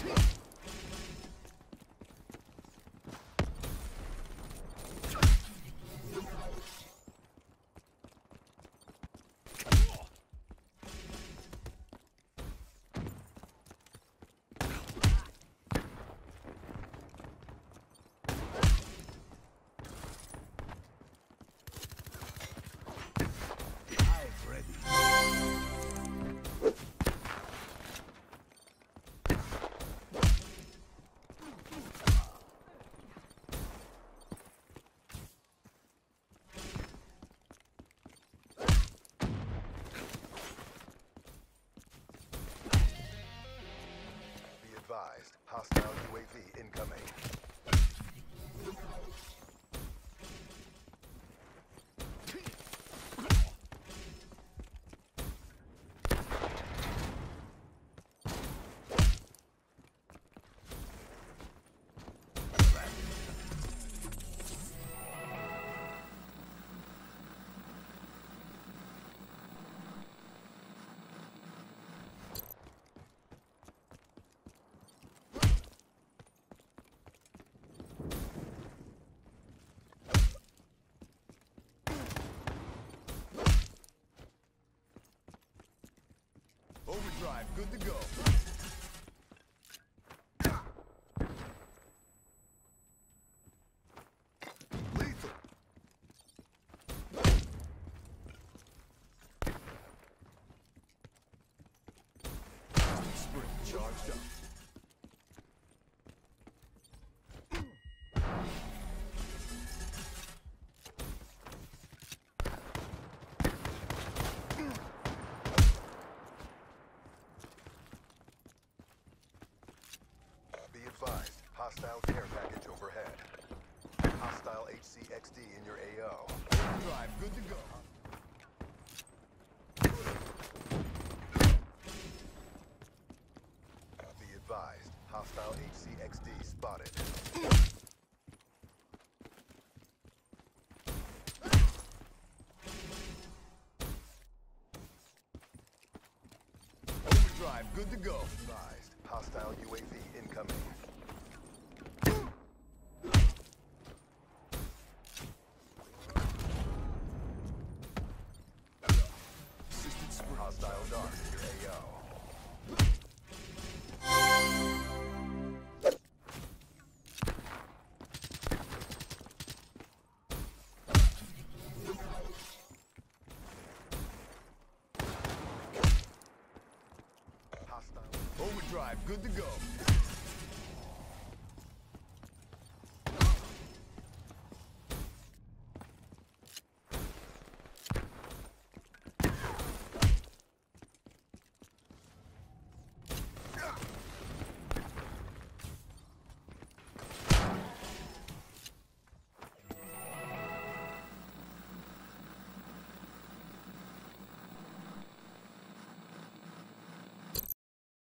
Come on. incoming. Good to go. Hostile care package overhead. Hostile HCXD in your AO. Drive, good to go. Be advised, hostile HCXD spotted. Overdrive, good to go. Advised, hostile UAV five. Good to go.